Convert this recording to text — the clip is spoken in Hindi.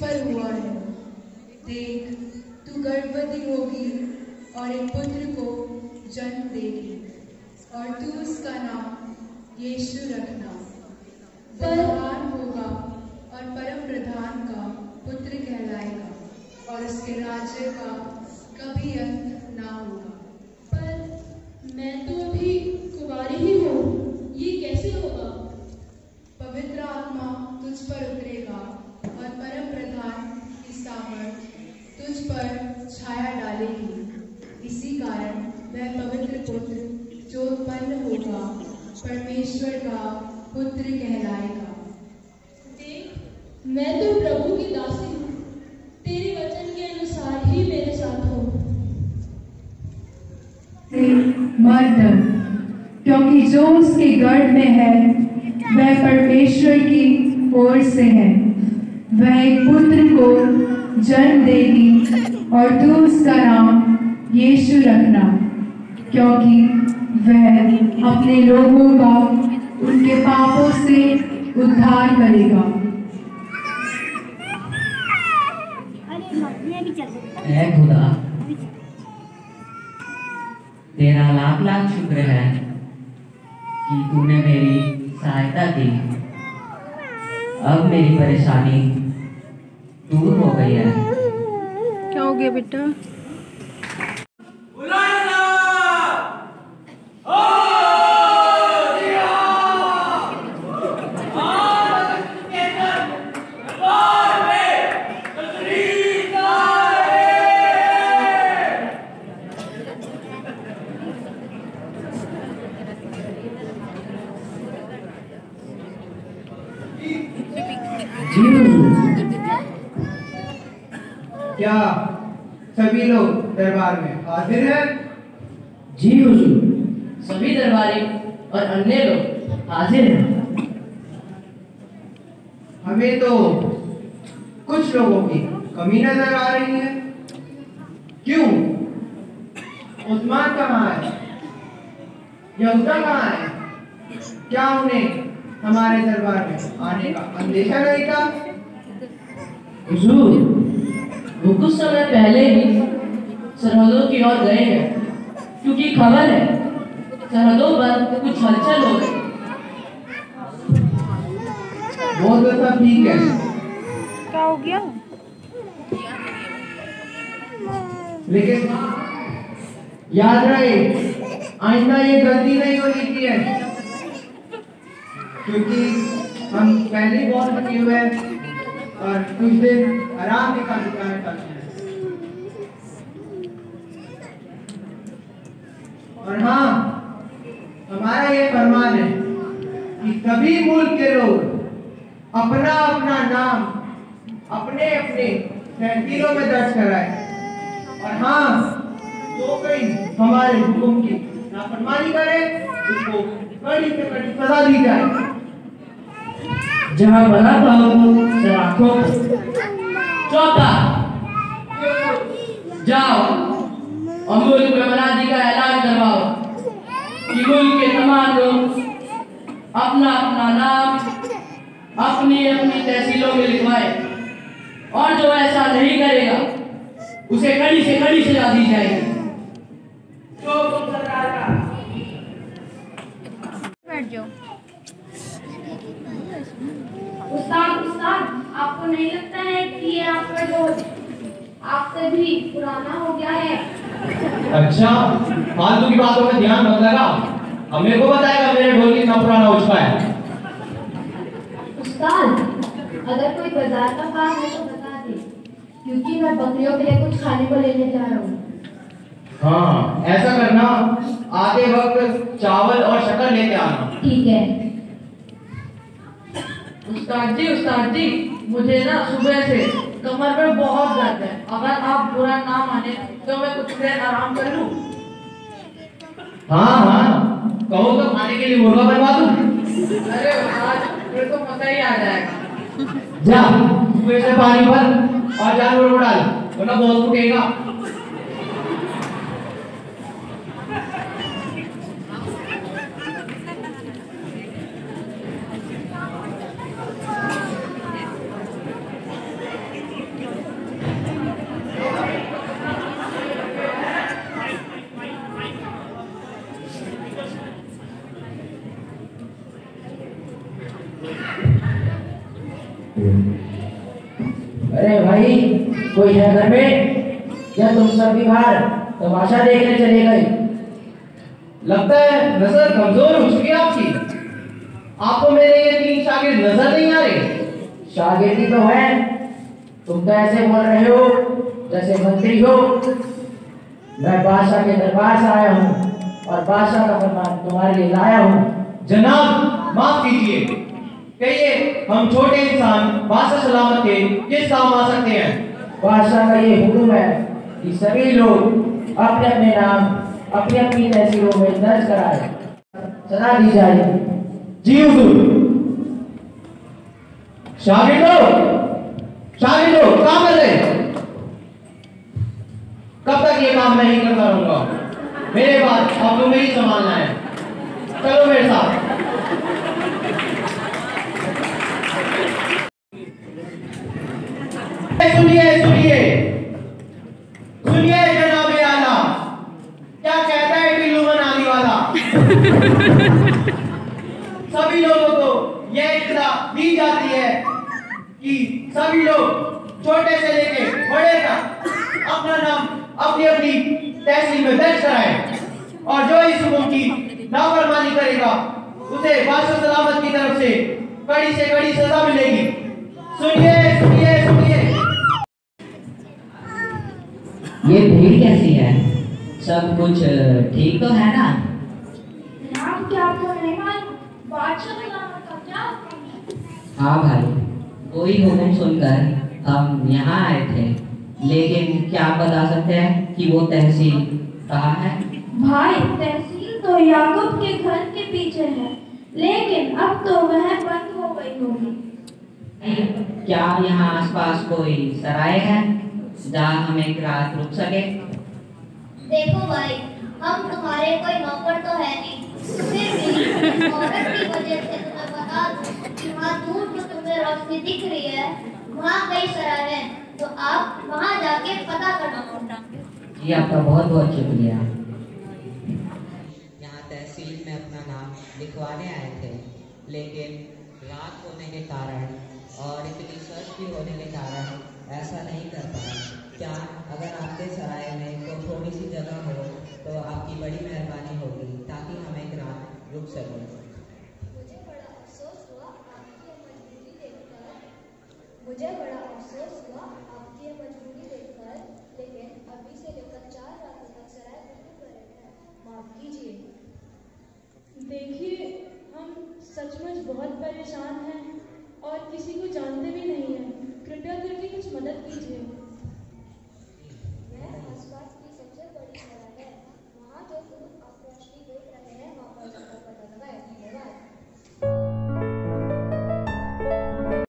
पर हुआ है। देख, तू गर्भवती होगी और एक पुत्र को जन्म देगी, और तू उसका नाम यीशु रखना। महान होगा और परम प्रधान का पुत्र कहलाएगा, और उसके राज्य का कभी अंत ना होगा। पर मैं तो अभी कुंवारी ही हूँ ये कैसे होगा पवित्र आत्मा तुझ पर उतरेगा और परम प्रधान की सामर्थ तुझ पर छाया डालेगी इसी कारण वह पवित्र पुत्र जो उत्पन्न होगा परमेश्वर का पुत्र कहलाएगा। देख मैं तो प्रभु की दासी हूँ। तेरे वचन के अनुसार ही मेरे साथ हो। मर्द क्योंकि जो उसके गर्भ में है वह परमेश्वर की ओर से है। वह एक पुत्र को जन्म देगी और तू उसका नाम यीशु रखना क्योंकि वह अपने लोगों का उनके पापों से उद्धार करेगा। है खुदा तेरा लाख लाख शुक्र है कि तूने मेरी सहायता की। अब मेरी परेशानी दूर हो गई है। क्या हो गया बेटा? क्या सभी लोग दरबार में हाजिर हैं। जी हुजूर सभी दरबारी और अन्य लोग हाजिर हैं। हमें तो कुछ लोगों की कमी नज़र आ रही है। क्यों? उस्मान कहाँ है? यहूदा कहाँ है? क्या उन्हें हमारे दरबार में आने का अंदेशा नहीं था? हुजूर वो कुछ समय पहले ही सरहदों की ओर गए हैं क्योंकि खबर है सरहदों पर कुछ हलचल हो गई। वो तो सब ठीक है। क्या हो गया? लेकिन याद रहे आइंदा ये गलती नहीं होनी चाहिए क्योंकि हम पहले बहुत थके हुए हैं और दिन आराम के करना चाहते हैं। और हाँ हमारा ये फरमान है कि सभी मुल्क के लोग अपना अपना नाम अपने अपने तहसीलों में दर्ज कराए। और हाँ जो कोई हमारे हुक्म की नाफरमानी करे, उसको कड़ी से कड़ी सजा दी जाए। जहाँ बना को चौथा जाओ और मुल्क में का ऐलान करवाओ कि मुल्क के तमाम लोग अपना अपना नाम अपनी अपनी तहसीलों में लिखवाए और जो ऐसा नहीं करेगा, उसे कड़ी से कड़ी सजा दी जाएगी। उस्ताद उस्ताद, आपको नहीं लगता आपका दोस्त आपसे भी पुराना हो गया है। अच्छा फालतू की बातों में ध्यान मत लगा। अब मेरे को बताएगा मेरे ढोल कितना पुराना हो चुका है। उस्ताद अगर कोई बाज़ार का काम है तो बता दे क्योंकि मैं बकरियों के लिए कुछ खाने को लेने जा रहा हूँ। हाँ ऐसा करना आते वक्त चावल और शक्कर लेके आना। ठीक है। उस्ताद जी उस्ताद जी मुझे ना सुबह से कमर पर बहुत दर्द है। अगर आप बुरा ना माने तो मैं कुछ देर आराम कर लूँ। हाँ हाँ। कहो तो खाने के लिए मुर्गा बनवा दूँ? अरे आज फिर तो मज़ा ही आ जाएगा। जा कुएँ से पानी भर और जानवर उड़ा डाल वरना बहुत फूटेगा। अरे भाई, कोई है घर में? या तुम सब भी बाहर तमाशा देखने चले गए? लगता है नज़र कमज़ोर हो चुकी है आपकी। आपको मेरे ये तीन शागिर्द नज़र नहीं आ रहे? शागिर्दी तो है। तुम तो ऐसे बोल रहे हो, जैसे मंत्री हो। मैं बादशाह के दरबार से आया हूँ और बादशाह का फरमान तुम्हारे लिए लाया हूँ। जनाब, माफ़ कीजिए। कहिए हम छोटे इंसान बादशाह सलामत के किस काम आ सकते हैं। बादशाह का ये हुक्म है कि सभी लोग अपने अपने नाम अपनी अपनी तहसीलों में दर्ज कराए। सदा दी जाएगी जी हुजूर। शागिर्दो शागिर्दो काम कर रहे कब तक ये काम मैं ही करता रहूँगा? मेरे बाद आप तुम्हें ही संभालना है। चलो मेरे साथ। सुनिए सुनिए। सुनिए, जनाब आला। क्या कहता है टिल्लू वाला? सभी लोगों को यह इतना दी जाती है कि सभी लोग छोटे से लेके बड़े तक अपना नाम अपनी अपनी तहसील में दर्ज कराए और जो इस हुक्म की नाफरमानी करेगा, उसे बादशाह सलामत की तरफ़ से कड़ी से कड़ी सजा मिलेगी। सुनिए सुनिए सुनिए ये भीड़ कैसी है? सब कुछ ठीक तो है ना? नाम क्या हाँ भाई कोई हुक्म सुनकर हम यहाँ आए थे। लेकिन क्या आप बता सकते हैं कि वो तहसील कहाँ है? भाई तहसील तो याकूब के घर के पीछे है। लेकिन अब तो वह बंद हो गई होगी। क्या यहाँ आसपास कोई सराय है? जहाँ हम एक रात रुक सके। देखो भाई हम तुम्हारे कोई नौकर तो है नहीं। फिर भी औरत की वजह से तुम्हें बता कि वहाँ दूर जो तुम्हें रोशनी दिख रही है वहाँ कई सराय है। तो आप वहाँ जाके पता करना। जी आपका बहुत बहुत शुक्रिया। यहाँ तहसील में अपना नाम लिखवाने आए थे लेकिन रात होने के कारण और इतनी सर्च भी होने के कारण ऐसा नहीं करता। क्या? अगर आपके सराय में तो थोड़ी सी जगह हो तो आपकी बड़ी मेहरबानी होगी, ताकि हम एक रात रुक सकें।